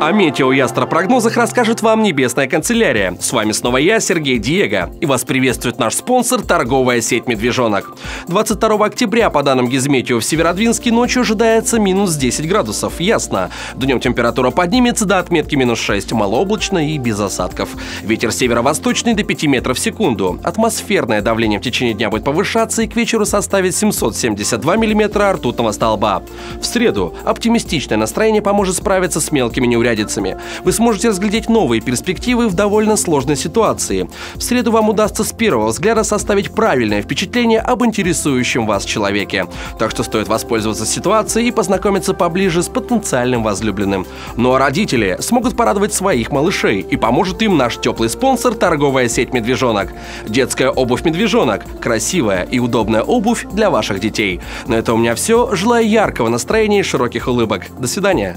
О астропрогнозах расскажет вам Небесная канцелярия. С вами снова я, Сергей Диего, и вас приветствует наш спонсор – торговая сеть «Медвежонок». 22 октября, по данным Гизметео, в Северодвинске ночью ожидается минус 10 градусов, ясно. Днем температура поднимется до отметки минус 6, малооблачно и без осадков. Ветер северо-восточный до 5 метров в секунду. Атмосферное давление в течение дня будет повышаться и к вечеру составит 772 миллиметра ртутного столба. В среду оптимистичное настроение поможет справиться с мелкими неурядицами. Вы сможете разглядеть новые перспективы в довольно сложной ситуации. В среду вам удастся с первого взгляда составить правильное впечатление об интересующем вас человеке. Так что стоит воспользоваться ситуацией и познакомиться поближе с потенциальным возлюбленным. Ну а родители смогут порадовать своих малышей и поможет им наш теплый спонсор торговая сеть «Медвежонок». Детская обувь «Медвежонок». Красивая и удобная обувь для ваших детей. На это у меня все. Желаю яркого настроения и широких улыбок. До свидания.